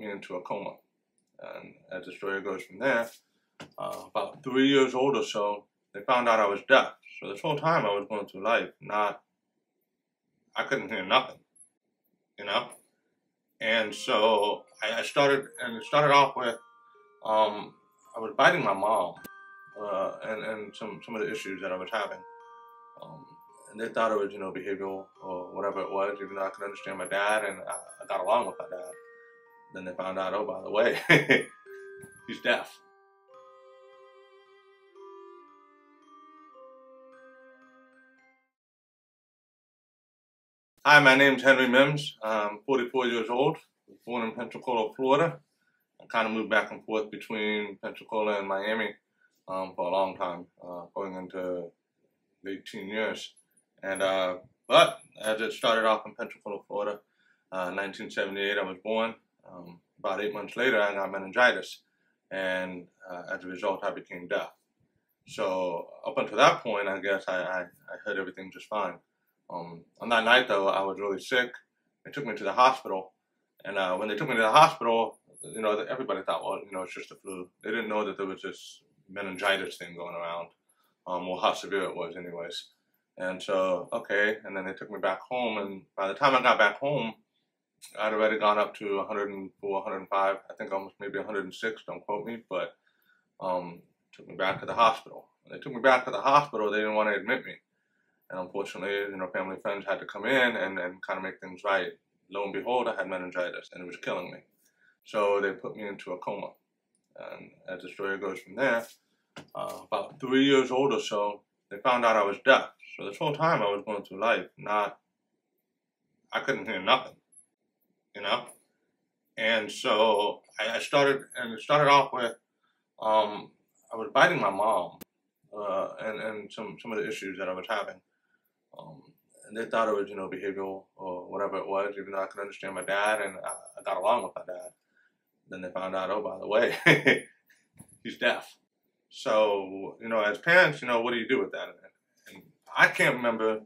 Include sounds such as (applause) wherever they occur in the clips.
me into a coma. And as the story goes from there, uh, about three years old or so, they found out I was deaf. So this whole time I was going through life, not, I couldn't hear nothing, you know? And so I, I started, and it started off with, um, I was biting my mom, uh, and, and some, some of the issues that I was having. Um, and they thought it was, you know, behavioral or whatever it was, even though I could understand my dad and I, I got along with my dad. Then they found out, oh, by the way, (laughs) he's deaf. Hi, my name's Henry Mims. I'm 44 years old. born in Pensacola, Florida. I kind of moved back and forth between Pensacola and Miami um, for a long time, uh, going into 18 years. And uh, but as it started off in Pensacola, Florida, uh, 1978, I was born. Um, about eight months later, I got meningitis, and uh, as a result, I became deaf. So up until that point, I guess I, I, I heard everything just fine. Um, on that night, though, I was really sick. They took me to the hospital, and uh, when they took me to the hospital, you know, everybody thought, well, you know, it's just a flu. They didn't know that there was this meningitis thing going around, um, or how severe it was, anyways. And so, okay, and then they took me back home, and by the time I got back home, I'd already gone up to 104, 105, I think almost maybe 106, don't quote me, but um, took me back to the hospital. When they took me back to the hospital, they didn't want to admit me. And unfortunately, you know, family friends had to come in and, and kind of make things right. Lo and behold, I had meningitis and it was killing me. So they put me into a coma. And as the story goes from there, uh, about three years old or so, they found out I was deaf. So this whole time I was going through life, not, I couldn't hear nothing, you know? And so I, I started, and it started off with, um, I was biting my mom, uh, and, and some, some of the issues that I was having. Um, and they thought it was, you know, behavioral or whatever it was, even though I could understand my dad and I, I got along with my dad. Then they found out, oh, by the way, (laughs) he's deaf. So, you know, as parents, you know, what do you do with that? And I can't remember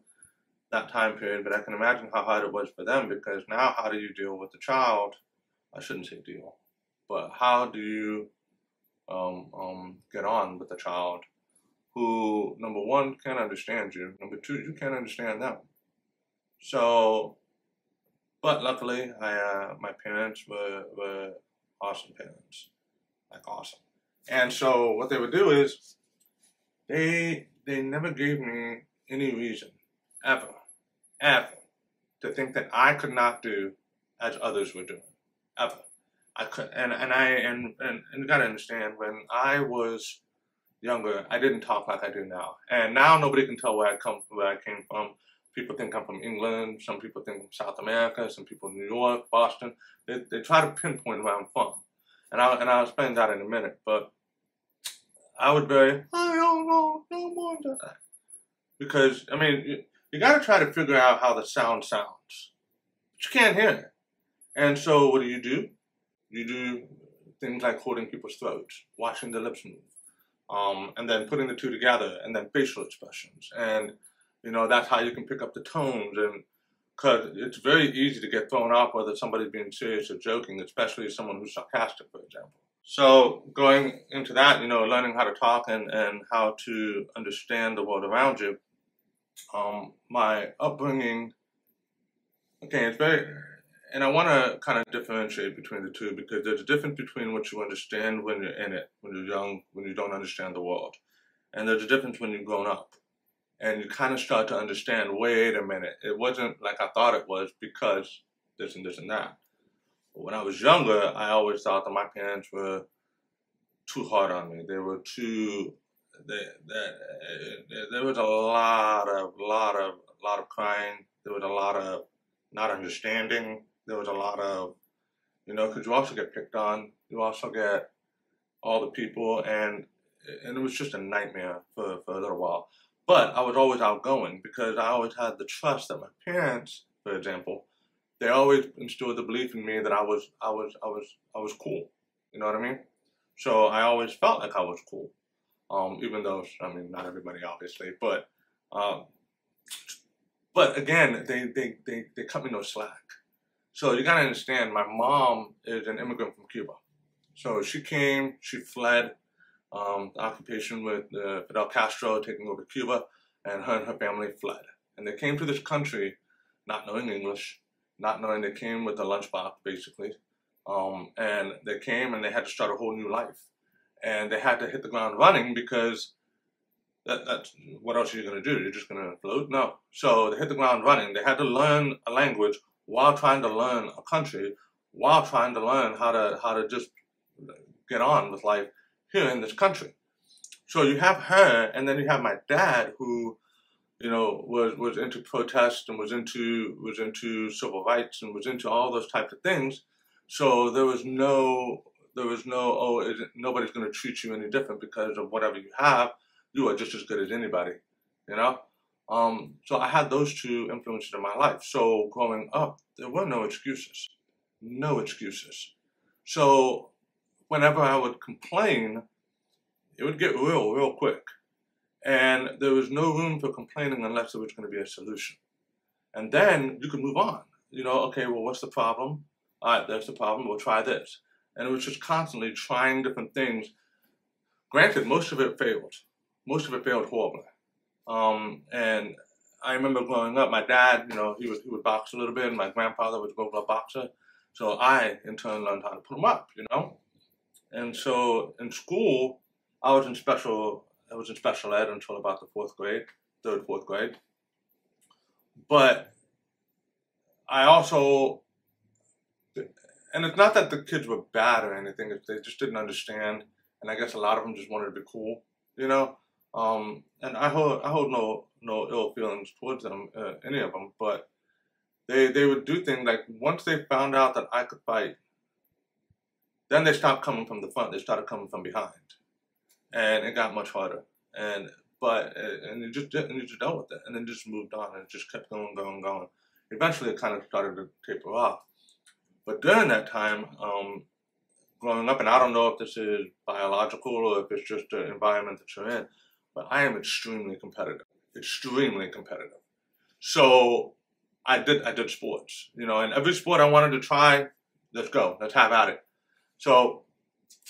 that time period, but I can imagine how hard it was for them because now how do you deal with the child? I shouldn't say deal, but how do you um, um, get on with the child who, number one, can't understand you, number two, you can't understand them. So, but luckily, I, uh, my parents were, were awesome parents, like awesome. And so what they would do is they they never gave me any reason, ever, ever, to think that I could not do as others were doing, ever. I could, and and I and and, and you gotta understand when I was younger, I didn't talk like I do now, and now nobody can tell where I come from, where I came from. People think I'm from England. Some people think I'm South America. Some people New York, Boston. They they try to pinpoint where I'm from, and I and I'll explain that in a minute. But I would be, I don't know, no more. Because, I mean, you, got to try to figure out how the sound sounds. But you can't hear it. And so what do you do? You do things like holding people's throats, watching their lips move, um, and then putting the two together, and then facial expressions. And, you know, that's how you can pick up the tones. And because it's very easy to get thrown off whether somebody's being serious or joking, especially someone who's sarcastic, for example. So going into that, you know, learning how to talk and, and how to understand the world around you, um, my upbringing, okay, it's very, and I want to kind of differentiate between the two because there's a difference between what you understand when you're in it, when you're young, when you don't understand the world. And there's a difference when you've grown up. And you kind of start to understand, wait a minute, it wasn't like I thought it was because this and this and that when I was younger, I always thought that my parents were too hard on me. They were too. They, they, there was a lot of, lot of, lot of crying. There was a lot of not understanding. There was a lot of, you know, because you also get picked on. You also get all the people, and and it was just a nightmare for, for a little while. But I was always outgoing because I always had the trust that my parents, for example, they always instilled the belief in me that I was I was I was I was cool. You know what I mean? So I always felt like I was cool. Um, even though I mean not everybody obviously, but um, but again they, they they they cut me no slack. So you gotta understand, my mom is an immigrant from Cuba. So she came, she fled um, the occupation with uh, Fidel Castro taking over Cuba, and her and her family fled. And they came to this country not knowing English, not knowing they came with a lunchbox, basically. Um, and they came and they had to start a whole new life. And they had to hit the ground running because that, that's what else are you going to do? You're just going to float? No. So they hit the ground running. They had to learn a language while trying to learn a country, while trying to learn how to how to just get on with life here in this country. So you have her, and then you have my dad, who, you know, was was into protest and was into was into civil rights and was into all those types of things. So there was no there was no oh nobody's going to treat you any different because of whatever you have. You are just as good as anybody, you know. Um, so I had those two influences in my life. So growing up, there were no excuses, no excuses. So whenever I would complain, it would get real, real quick. And there was no room for complaining unless there was going to be a solution. And then you could move on. You know, okay, well, what's the problem? All right, there's the problem. We'll try this. And it was just constantly trying different things. Granted, most of it failed. Most of it failed horribly. Um, and I remember growing up, my dad, you know, he would, he would box a little bit, and my grandfather was a Golden Glove boxer. So I, in turn, learned how to put him up, you know? And so in school, I was in special, I was in special ed until about the fourth grade, third, fourth grade. But I also, and it's not that the kids were bad or anything, they just didn't understand. And I guess a lot of them just wanted to be cool, you know? Um, and I hold I hold no no ill feelings towards them, uh, any of them. But they they would do things like once they found out that I could fight, then they stopped coming from the front. They started coming from behind, and it got much harder. And but uh, and you just dealt with it, and then just moved on, and just kept going, going, going. Eventually, it kind of started to taper off. But during that time, um, growing up, and I don't know if this is biological or if it's just the environment that you're in but I am extremely competitive, extremely competitive. So I did I did sports, you know, and every sport I wanted to try, let's go, let's have at it. So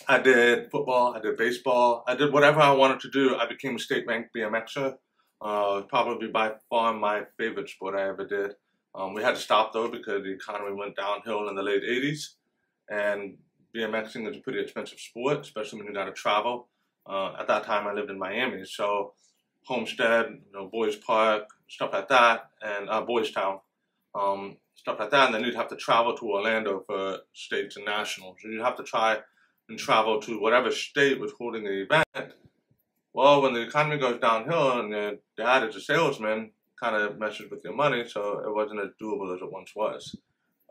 I did football, I did baseball, I did whatever I wanted to do. I became a state ranked BMXer. Uh, probably by far my favorite sport I ever did. Um, we had to stop though because the economy went downhill in the late 80s, and BMXing is a pretty expensive sport, especially when you got to travel. Uh, at that time, I lived in Miami, so Homestead, you know, Boys Park, stuff like that, and uh, Boys Town, um, stuff like that. And then you'd have to travel to Orlando for states and nationals. And you'd have to try and travel to whatever state was holding the event. Well, when the economy goes downhill and your dad is a salesman, kind of messes with your money, so it wasn't as doable as it once was.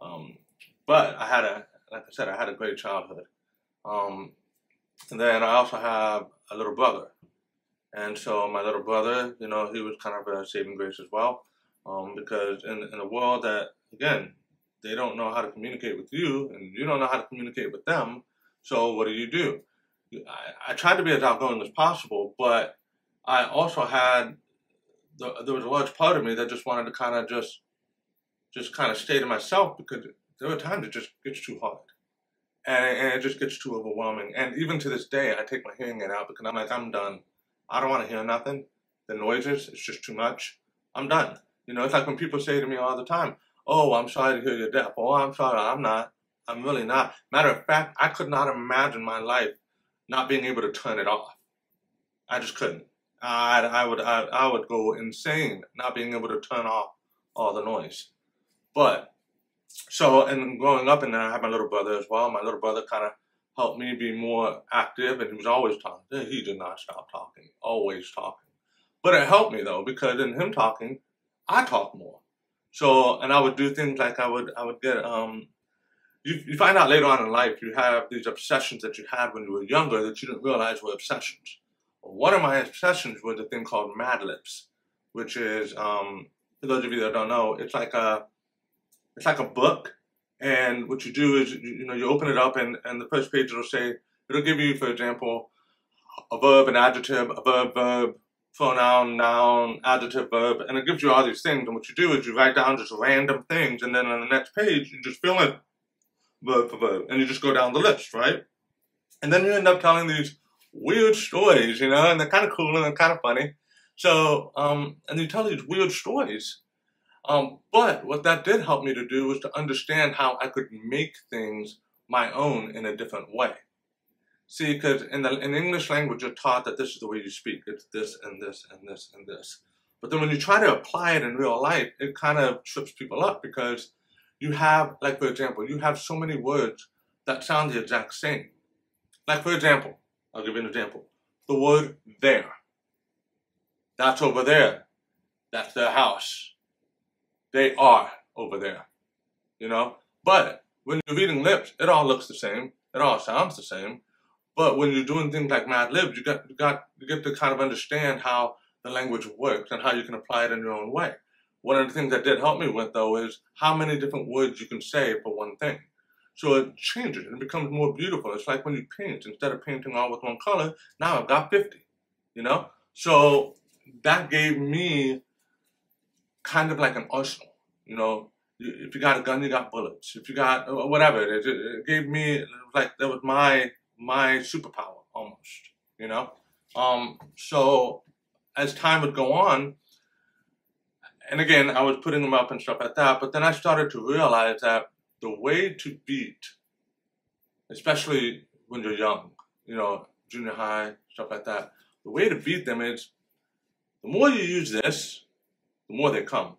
Um, but I had a, like I said, I had a great childhood. Um, and then I also have a little brother. And so my little brother, you know, he was kind of a saving grace as well. Um, because in, in a world that, again, they don't know how to communicate with you and you don't know how to communicate with them. So what do you do? I, I tried to be as outgoing as possible, but I also had, the, there was a large part of me that just wanted to kind of just, just kind of stay to myself because there were times it just gets too hard and, and it just gets too overwhelming. And even to this day, I take my hearing aid out because I'm like, I'm done. I don't want to hear nothing. The noises, it's just too much. I'm done. You know, it's like when people say to me all the time, "Oh, I'm sorry to hear you're deaf." Oh, I'm sorry, I'm not. I'm really not. Matter of fact, I could not imagine my life not being able to turn it off. I just couldn't. I, I would I, I would go insane not being able to turn off all the noise. But so, and growing up, and then I had my little brother as well. My little brother kind of helped me be more active, and he was always talking. He did not stop talking, always talking. But it helped me though, because in him talking, I talk more. So, and I would do things like I would, I would get, um, you, you find out later on in life, you have these obsessions that you had when you were younger that you didn't realize were obsessions. One of my obsessions was a thing called Mad Libs, which is, um, for those of you that don't know, it's like a, it's like a book. And what you do is, you know, you open it up and, and the first page it'll say, it'll give you, for example, a verb, an adjective, a verb, verb, pronoun, noun, adjective, verb, and it gives you all these things. And what you do is you write down just random things, and then on the next page, you just fill in verb for verb, and you just go down the list, right? And then you end up telling these weird stories, you know, and they're kind of cool and they're kind of funny. So, um, and you tell these weird stories. Um, but what that did help me to do was to understand how I could make things my own in a different way. See, because in the in English language, you're taught that this is the way you speak. It's this and this and this and this. But then when you try to apply it in real life, it kind of trips people up because you have, like for example, you have so many words that sound the exact same. Like for example, I'll give you an example. The word there. That's over there. That's their house. They are over there. You know? But when you're reading lips, it all looks the same. It all sounds the same. But when you're doing things like Mad Libs, you got you got you get to kind of understand how the language works and how you can apply it in your own way. One of the things that did help me with though is how many different words you can say for one thing. So it changes and it becomes more beautiful. It's like when you paint, instead of painting all with one color, now I've got 50, you know? So that gave me kind of like an arsenal, you know? If you got a gun, you got bullets. If you got uh, whatever it it gave me like that was my my superpower almost, you know? Um, so as time would go on, and again, I was putting them up and stuff like that, but then I started to realize that the way to beat, especially when you're young, you know, junior high, stuff like that, the way to beat them is the more you use this, the more they come.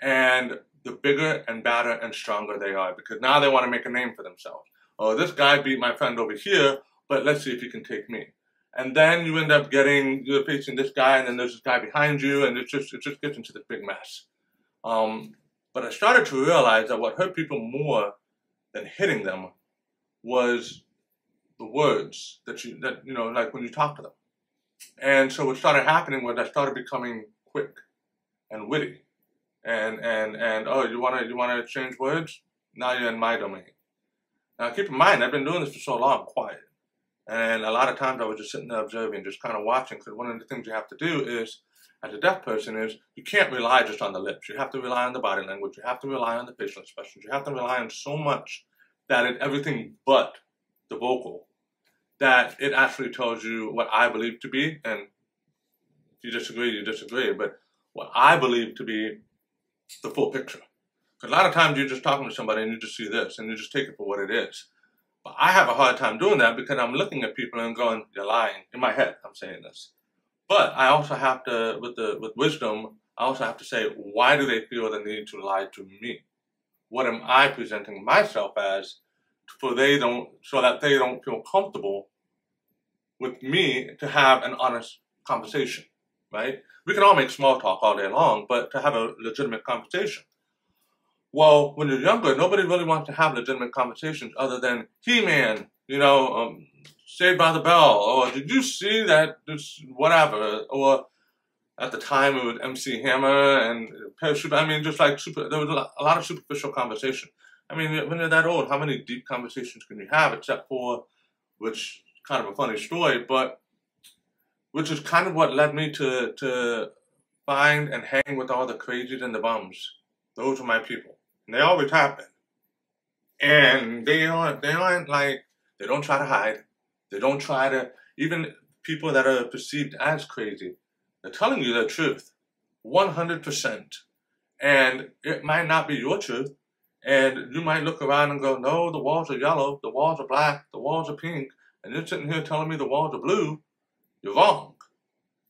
And the bigger and badder and stronger they are because now they want to make a name for themselves. Oh, this guy beat my friend over here, but let's see if he can take me. And then you end up getting, you're facing this guy, and then there's this guy behind you, and it just, it just gets into this big mess. Um, but I started to realize that what hurt people more than hitting them was the words that you, that, you know, like when you talk to them. And so what started happening was I started becoming quick and witty. And, and, and, oh, you want to, you want to exchange words? Now you're in my domain. Now keep in mind, I've been doing this for so long, quiet. And a lot of times I was just sitting there observing, just kind of watching, because one of the things you have to do is, as a deaf person, is you can't rely just on the lips. You have to rely on the body language. You have to rely on the facial expressions. You have to rely on so much that it, everything but the vocal, that it actually tells you what I believe to be. And if you disagree, you disagree. But what I believe to be the full picture. Because a lot of times you're just talking to somebody and you just see this and you just take it for what it is. But I have a hard time doing that because I'm looking at people and going, "You're lying." In my head, I'm saying this. But I also have to, with the with wisdom, I also have to say, why do they feel the need to lie to me? What am I presenting myself as, for they don't, so that they don't feel comfortable with me to have an honest conversation, right? We can all make small talk all day long, but to have a legitimate conversation. Well, when you're younger, nobody really wants to have legitimate conversations other than He-Man, you know, um, Saved by the Bell, or did you see that, this, whatever, or at the time it was MC Hammer and Parachute, I mean, just like super, there was a lot of superficial conversation. I mean, when you're that old, how many deep conversations can you have except for, which kind of a funny story, but which is kind of what led me to, to find and hang with all the crazies and the bums. Those are my people. And they always happen. And they aren't, they aren't like, they don't try to hide. They don't try to, even people that are perceived as crazy, they're telling you the truth. 100%. And it might not be your truth. And you might look around and go, no, the walls are yellow, the walls are black, the walls are pink, and you're sitting here telling me the walls are blue. You're wrong.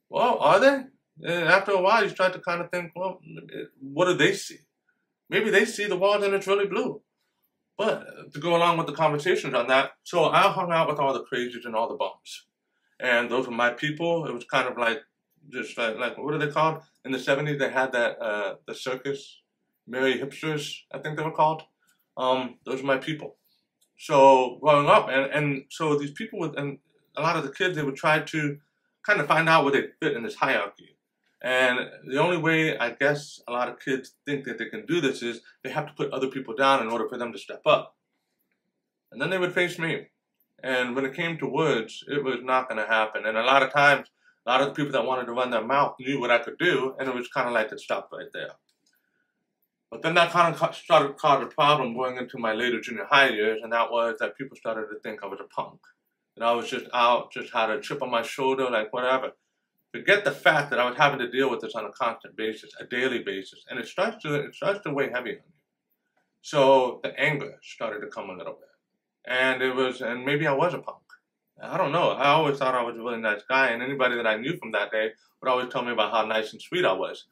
Well, are they? And after a while, you start to kind of think, well, what do they see? Maybe they see the walls and it's really blue. But to go along with the conversations on that, so I hung out with all the crazies and all the bums. And those were my people. It was kind of like, just like, like what are they called? In the 70s, they had that, uh, the circus, Merry Hipsters, I think they were called. Um, those are my people. So growing up, and, and so these people would, and a lot of the kids, they would try to kind of find out where they fit in this hierarchy. And the only way I guess a lot of kids think that they can do this is they have to put other people down in order for them to step up. And then they would face me. And when it came to words, it was not going to happen. And a lot of times A lot of the people that wanted to run their mouth knew what I could do, and it was kind of like it stopped right there. But then that kind of started causing a problem going into my later junior high years, and that was that people started to think I was a punk. And I was just out, just had a chip on my shoulder, like whatever. Forget the fact that I was having to deal with this on a constant basis, a daily basis, and it starts to it starts to weigh heavy on you. So the anger started to come a little bit, and it was, and maybe I was a punk. I don't know. I always thought I was a really nice guy, and anybody that I knew from that day would always tell me about how nice and sweet I was.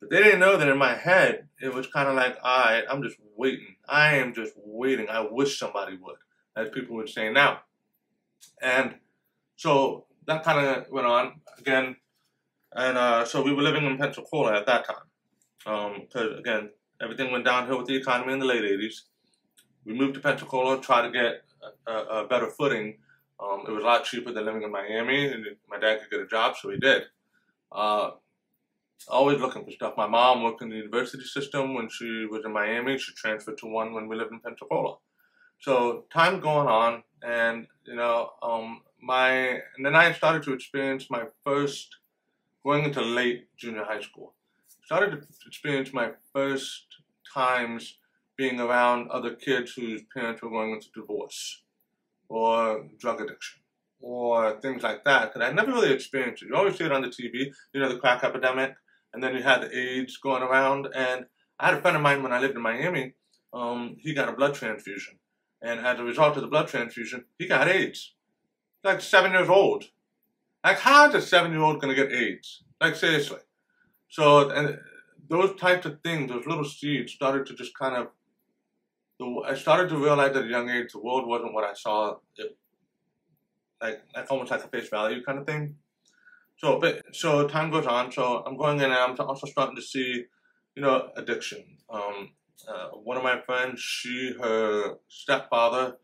But they didn't know that in my head, it was kind of like, all right, I'm just waiting. I am just waiting. I wish somebody would, as people would say now. And so that kind of went on again. And uh, so we were living in Pensacola at that time. Because, um, again, everything went downhill with the economy in the late 80s. We moved to Pensacola, tried to get a, a, better footing um, it was a lot cheaper than living in Miami, and my dad could get a job, so he did. Uh, always looking for stuff. My mom worked in the university system when she was in Miami. She transferred to one when we lived in Pensacola. So time going on, and you know, um, my and then I started to experience my first going into late junior high school. Started to experience my first times being around other kids whose parents were going into divorce or drug addiction or things like that. Because I never really experienced it. You always see it on the TV, you know, the crack epidemic, and then you had the AIDS going around. And I had a friend of mine when I lived in Miami, um, he got a blood transfusion. And as a result of the blood transfusion, he got AIDS. Like seven years old. Like, how is a seven year old going to get AIDS? Like, seriously. So, and those types of things, those little seeds started to just kind of I started to realize at a young age the world wasn't what I saw it, like like almost like a face value kind of thing. So but so time goes on, so I'm going in and I'm also starting to see, you know, addiction. Um, uh, one of my friends, she her stepfather,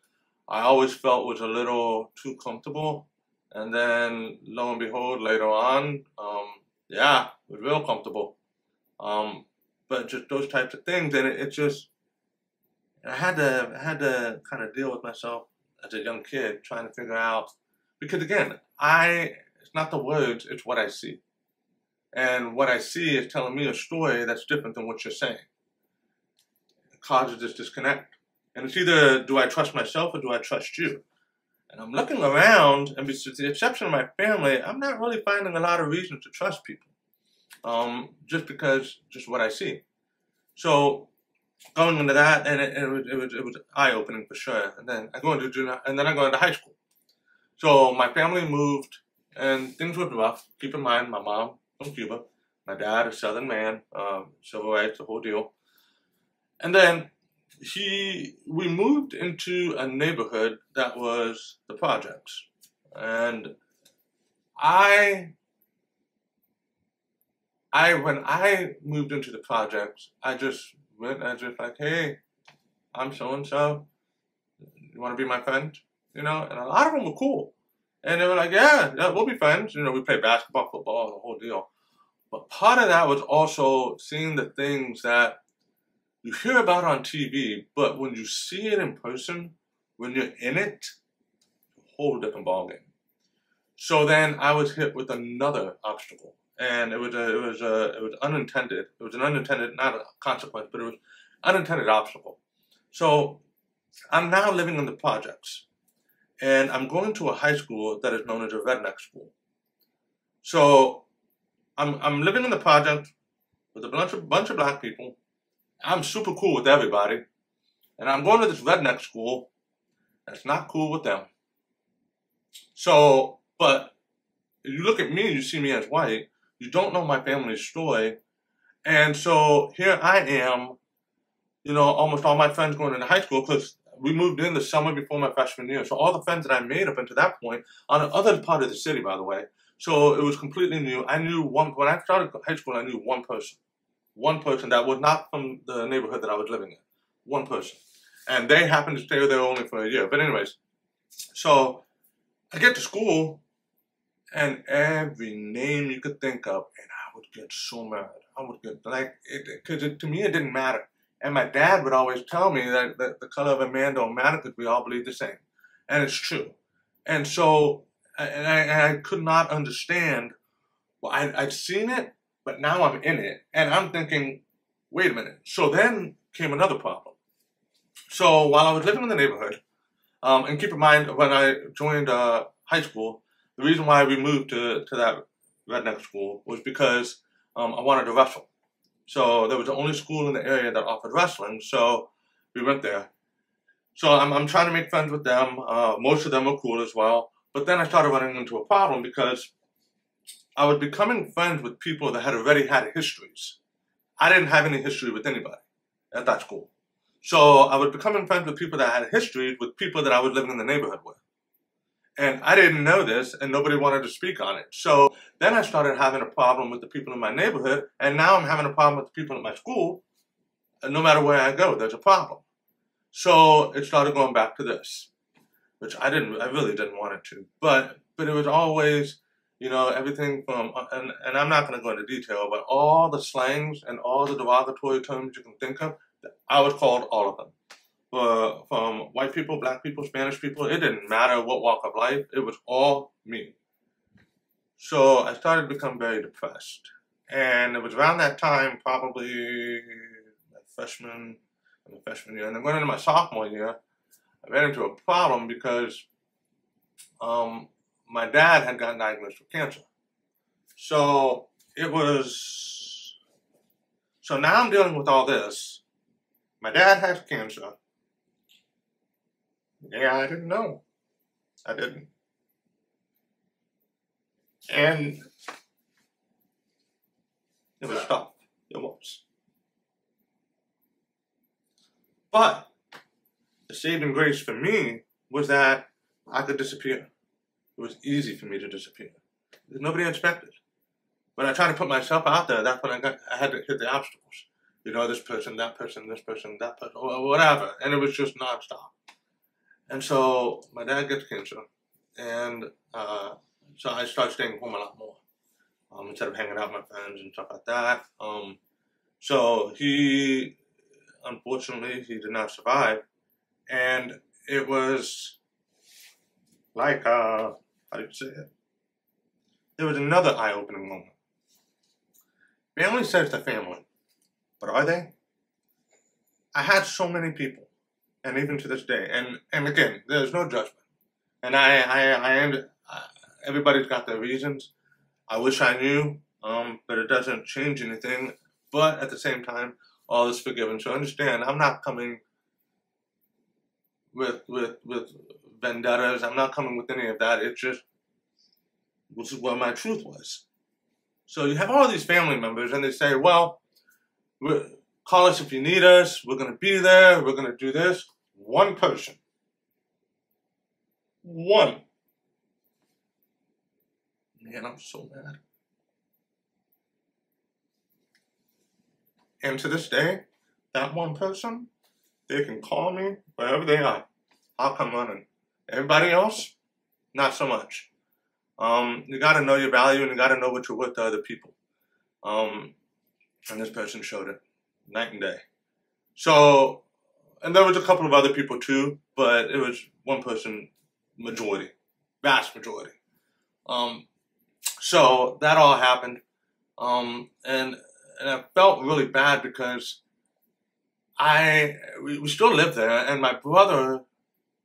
I always felt was a little too comfortable, and then lo and behold, later on, um, yeah, was real comfortable. Um, but just those types of things, and it, it just I had to I had to kind of deal with myself as a young kid, trying to figure out because again, I it's not the words, it's what I see. And what I see is telling me a story that's different than what you're saying. It causes this disconnect. And it's either do I trust myself or do I trust you? And I'm looking around, and with the exception of my family, I'm not really finding a lot of reasons to trust people. Um, just because, just what I see. So going into that, and it, it was it was, was eye opening for sure. And then I go into junior, and then I go into high school. So my family moved, and things were rough. Keep in mind, my mom from Cuba, my dad a Southern man, um, civil rights, the whole deal. And then he, we moved into a neighborhood that was the projects, and I I when I moved into the projects, I just went as just like, hey, I'm so and so. You want to be my friend? You know, and a lot of them were cool. And they were like, yeah, yeah, we'll be friends. You know, we play basketball, football, the whole deal. But part of that was also seeing the things that you hear about on TV, but when you see it in person, when you're in it, whole different ballgame. So then I was hit with another obstacle and it was a, it was a, it was unintended. It was an unintended, not a consequence, but it was unintended obstacle. So I'm now living in the projects, and I'm going to a high school that is known as a redneck school. So I'm I'm living in the project with a bunch of bunch of black people. I'm super cool with everybody, and I'm going to this redneck school. That's not cool with them. So, but you look at me, you see me as white you don't know my family's story. And so here I am, you know, almost all my friends going into high school because we moved in the summer before my freshman year. So all the friends that I made up until that point on the other part of the city, by the way. So it was completely new. I knew one, when I started high school, I knew one person. One person that was not from the neighborhood that I was living in. One person. And they happened to stay there only for a year. But anyways, so I get to school and every name you could think of, and I would get so mad. I would get like because to me it didn't matter. And my dad would always tell me that, that the color of a man don't matter because we all believe the same, and it's true. And so, and I, and I could not understand well, I, I'd seen it, but now I'm in it, and I'm thinking, wait a minute. So then came another problem. So while I was living in the neighborhood, um, and keep in mind when I joined uh, high school, the reason why we moved to, to that redneck school was because um, I wanted to wrestle. So there was the only school in the area that offered wrestling, so we went there. So I'm, I'm trying to make friends with them. Uh, most of them were cool as well. But then I started running into a problem because I was becoming friends with people that had already had histories. I didn't have any history with anybody at that school. So I was becoming friends with people that had histories with people that I was living in the neighborhood with. And I didn't know this, and nobody wanted to speak on it. So then I started having a problem with the people in my neighborhood, and now I'm having a problem with the people at my school. And no matter where I go, there's a problem. So it started going back to this, which I didn't, I really didn't want it to. But but it was always, you know, everything from, and, and I'm not going to go into detail, but all the slangs and all the derogatory terms you can think of, I was called all of them uh, from white people, black people, Spanish people. It didn't matter what walk of life. It was all me. So I started to become very depressed. And it was around that time, probably my freshman, my freshman year, and then going into my sophomore year, I ran into a problem because um, my dad had gotten diagnosed with cancer. So it was, so now I'm dealing with all this. My dad has cancer. Yeah, I didn't know. I didn't. And it was tough. It was. But the saving grace for me was that I could disappear. It was easy for me to disappear. Nobody expected. When I tried to put myself out there, that's when I got I had to hit the obstacles. You know, this person, that person, this person, that person, whatever. And it was just nonstop. And so my dad gets cancer, and uh, so I start staying home a lot more um, instead of hanging out with my friends and stuff like that. Um, so he, unfortunately, he did not survive, and it was like uh, do you say it? There was another eye-opening moment. Family says to family, but are they? I had so many people and even to this day. And and again, there's no judgment. And I I I am everybody's got their reasons. I wish I knew, um, but it doesn't change anything. But at the same time, all is forgiven. So understand, I'm not coming with with with vendettas. I'm not coming with any of that. It's just which is what my truth was. So you have all these family members, and they say, "Well, call us if you need us. We're going to be there. We're going to do this." One person. One. Man, I'm so mad. And to this day, that one person, they can call me wherever they are. I'll come running. Everybody else, not so much. Um, you got to know your value and you got to know what you're worth to other people. Um, and this person showed it night and day. So and there was a couple of other people too, but it was one person majority, vast majority. Um, so that all happened, um, and and I felt really bad because I we, we still lived there, and my brother,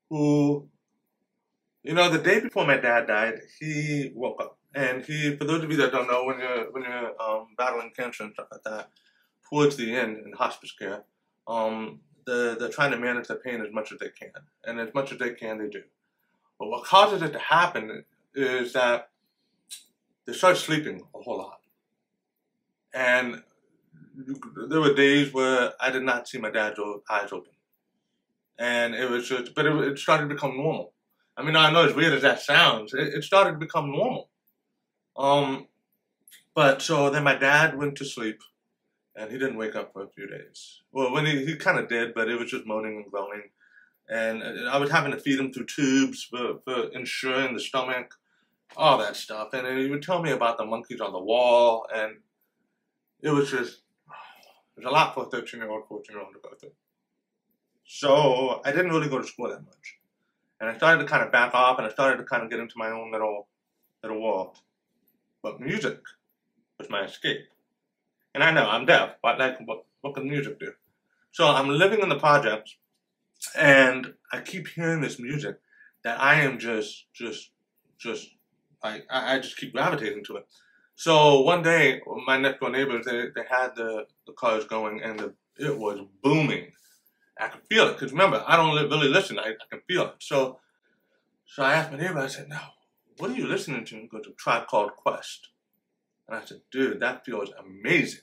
who, you know, the day before my dad died, he woke up, and he, for those of you that don't know, when you're when you're um, battling cancer and stuff like that, towards the end in hospice care, um, the, they're trying to manage the pain as much as they can. And as much as they can, they do. But what causes it to happen is that they start sleeping a whole lot. And there were days where I did not see my dad's eyes open. And it was just, but it, it started to become normal. I mean, I know as weird as that sounds, it, it started to become normal. Um, but so then my dad went to sleep and he didn't wake up for a few days. Well, when he, he kind of did, but it was just moaning and groaning. And I was having to feed him through tubes for, for ensuring the stomach, all that stuff. And he would tell me about the monkeys on the wall, and it was just, there's a lot for a 13 year old, 14 year old to go through. So I didn't really go to school that much. And I started to kind of back off, and I started to kind of get into my own little, little world. But music was my escape. And I know I'm deaf, but like, what, what can music do? So I'm living in the projects, and I keep hearing this music that I am just, just, just, I, I just keep gravitating to it. So one day, my next door neighbors, they, they had the, the cars going, and the, it was booming. I could feel it, because remember, I don't really listen, I, I can feel it. So, so I asked my neighbor, I said, no, what are you listening to? He goes, a tribe called Quest. And I said, dude, that feels amazing.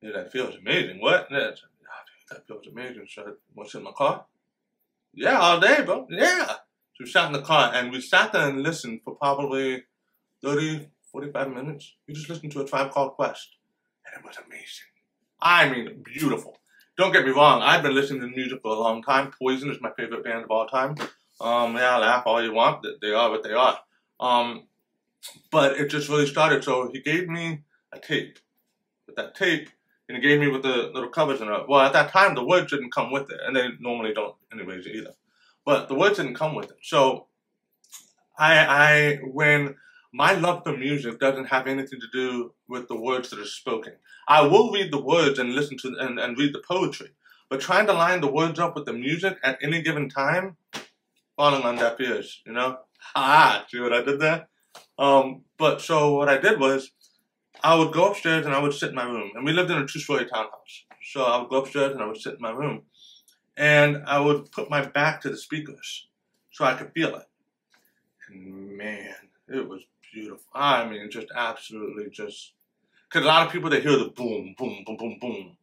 Yeah, that feels amazing. What? Yeah, said, oh, that feels amazing. So I want in my car? Yeah, all day, bro. Yeah. So we sat in the car and we sat there and listened for probably 30, 45 minutes. We just listened to a tribe called Quest. And it was amazing. I mean, beautiful. Don't get me wrong, I've been listening to music for a long time. Poison is my favorite band of all time. Um, yeah, laugh all you want. They are what they are. Um, but it just really started. So he gave me a tape. With that tape, and he gave me with the little covers in it. Well, at that time, the words didn't come with it, and they normally don't, anyways, either. But the words didn't come with it. So, I, I, when my love for music doesn't have anything to do with the words that are spoken. I will read the words and listen to and, and read the poetry, but trying to line the words up with the music at any given time, falling on deaf ears, you know? (laughs) Ah, see what I did there? Um, but so what I did was I would go upstairs and I would sit in my room. And we lived in a two-story townhouse. So I would go upstairs and I would sit in my room. And I would put my back to the speakers so I could feel it. And man, it was beautiful. I mean, just absolutely just... Because a lot of people, they hear the boom, boom, boom, boom, boom.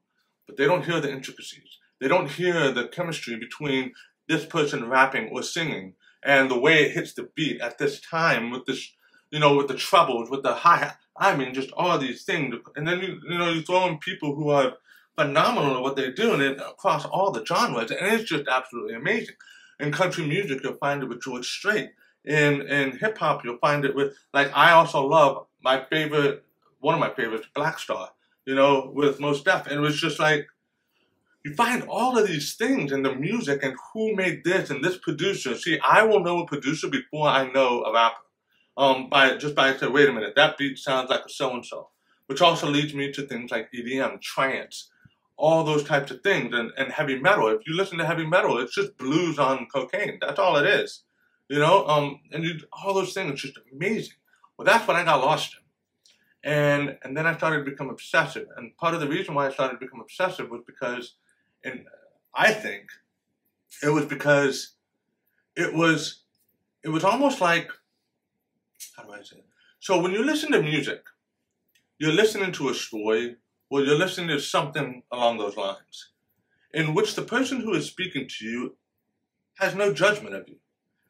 But they don't hear the intricacies. They don't hear the chemistry between this person rapping or singing and the way it hits the beat at this time with this, you know, with the trebles, with the hi-hat. I mean, just all these things. And then, you, you know, you throw in people who are phenomenal at what they're doing it across all the genres, and it's just absolutely amazing. In country music, you'll find it with George Strait. In in hip hop, you'll find it with like I also love my favorite, one of my favorites, Black Star. You know, with Mos Def, and it was just like you find all of these things in the music and who made this and this producer. See, I will know a producer before I know a rapper. Um, by just by saying, wait a minute, that beat sounds like a so and so, which also leads me to things like EDM, trance, all those types of things, and, and heavy metal. If you listen to heavy metal, it's just blues on cocaine. That's all it is, you know. Um, and you, all those things, just amazing. Well, that's what I got lost in, and and then I started to become obsessive. And part of the reason why I started to become obsessive was because and I think it was because it was it was almost like how do I say it? So when you listen to music, you're listening to a story or you're listening to something along those lines, in which the person who is speaking to you has no judgment of you.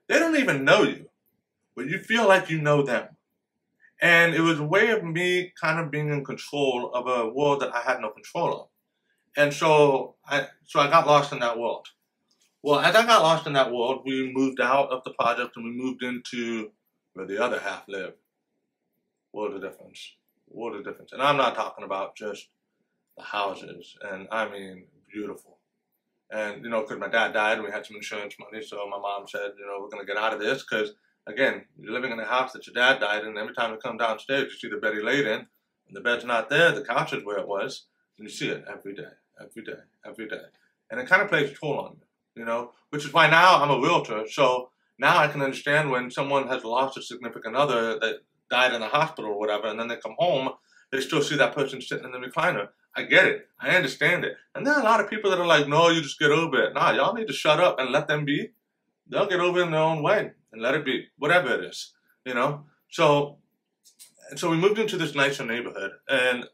They don't even know you, but you feel like you know them. And it was a way of me kind of being in control of a world that I had no control of. And so I so I got lost in that world. Well, as I got lost in that world, we moved out of the project and we moved into where the other half lived. What a difference. What a difference. And I'm not talking about just the houses, and I mean beautiful. And, you know, because my dad died and we had some insurance money, so my mom said, you know, we're going to get out of this because, again, you're living in a house that your dad died in, and every time you come downstairs, you see the bed he laid in, and the bed's not there, the couch is where it was, and you see it every day every day, every day. And it kind of plays a toll on you, you know, which is why now I'm a realtor. So now I can understand when someone has lost a significant other that died in the hospital or whatever, and then they come home, they still see that person sitting in the recliner. I get it. I understand it. And there are a lot of people that are like, no, you just get over it. Nah, y'all need to shut up and let them be. They'll get over in their own way and let it be, whatever it is, you know? So, so we moved into this nicer neighborhood and,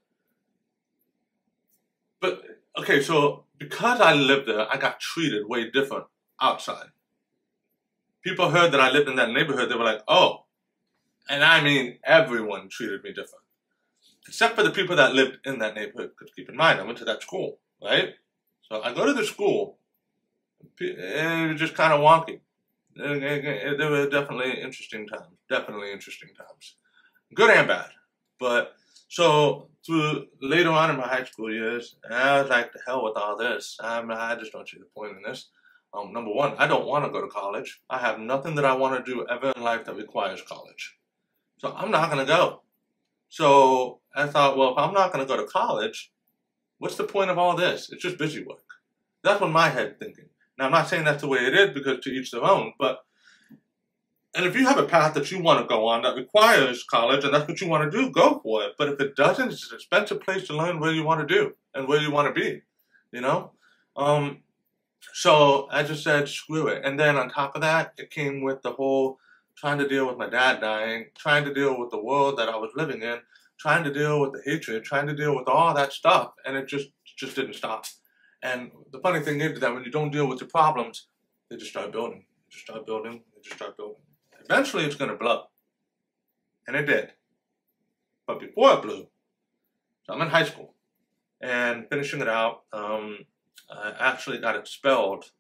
but okay, so because I lived there, I got treated way different outside. People heard that I lived in that neighborhood, they were like, oh. And I mean, everyone treated me different. Except for the people that lived in that neighborhood. Because keep in mind, I went to that school, right? So I go to the school, it was just kind of wonky. There were definitely interesting times. Definitely interesting times. Good and bad. But so through later on in my high school years, I was like, the hell with all this. I, mean, I just don't see the point in this. Um, number one, I don't want to go to college. I have nothing that I want to do ever in life that requires college. So I'm not going to go. So I thought, well, if I'm not going to go to college, what's the point of all this? It's just busy work. That's what my head thinking. Now, I'm not saying that's the way it is because to each their own, but and if you have a path that you want to go on that requires college and that's what you want to do, go for it. But if it doesn't, it's an expensive place to learn where you want to do and where you want to be, you know? Um, so I just said, screw it. And then on top of that, it came with the whole trying to deal with my dad dying, trying to deal with the world that I was living in, trying to deal with the hatred, trying to deal with all that stuff. And it just, just didn't stop. And the funny thing is that when you don't deal with your problems, they just start building. They just start building. They just start building. Eventually, it's going to blow. And it did. But before it blew, so I'm in high school and finishing it out, um, I actually got expelled